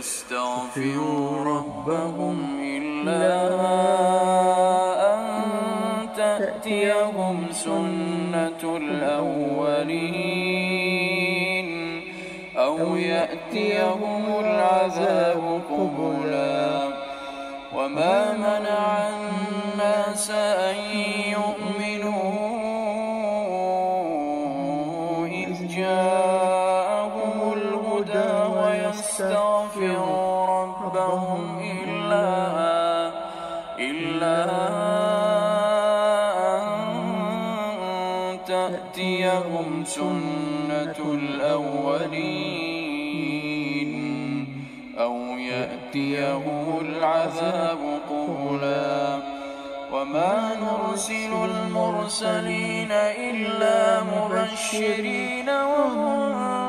ليستغفروا ربهم إلا أن تأتيهم سنة الأولين أو يأتيهم العذاب قبلا. وما منع الناس أن يؤمنوا ويستغفروا ربهم إلا إلا أن تأتيهم سنة الأولين أو يأتيهم العذاب قبلا وما نرسل المرسلين إلا مبشرين ومنذرين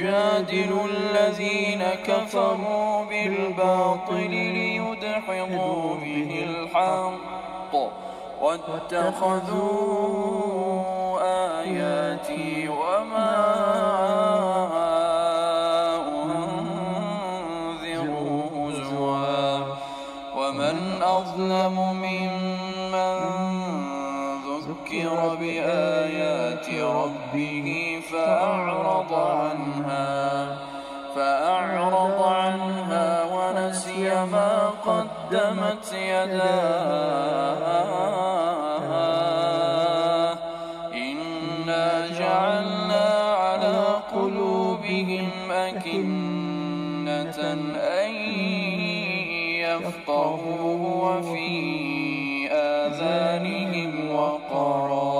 ويجادل الذين كفروا بالباطل ليدحضوا به الحق. واتخذوا آياتي وما أنذروا هزوا. ومن أظلم ممن ذكر بآيات ربه فأعرض عنها ما قدمت يداه. إنا جعلنا على قلوبهم أكنة أن يفقهوا وفي آذانهم وقرا.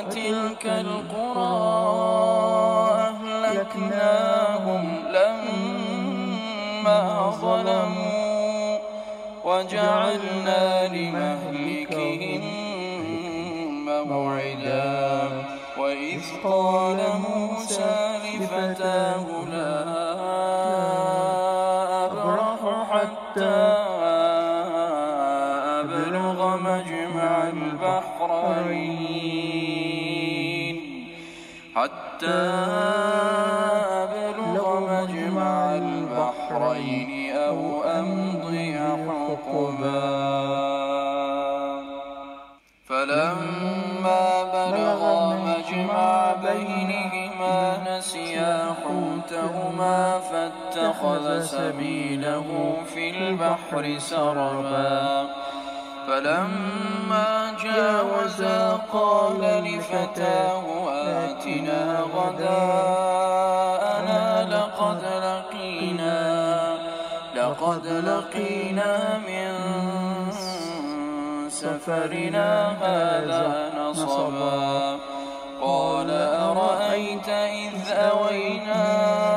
وتلك القرى أهلكناهم لما ظلموا وجعلنا لمهلكهم موعدا. وإذ قال موسى لفتاه لا أبلغ مجمع البحرين. حتى أبلغ مجمع البحرين أو أمضي حقبا. فلما بلغا مجمع بينهما نسيا حوتهما فاتخذ سبيله في البحر سربا. فلما جاوزا قال لفتاه آتنا غداءنا لقد لقينا لقد لقينا من سفرنا هذا نصبا. قال أرأيت إذ أوينا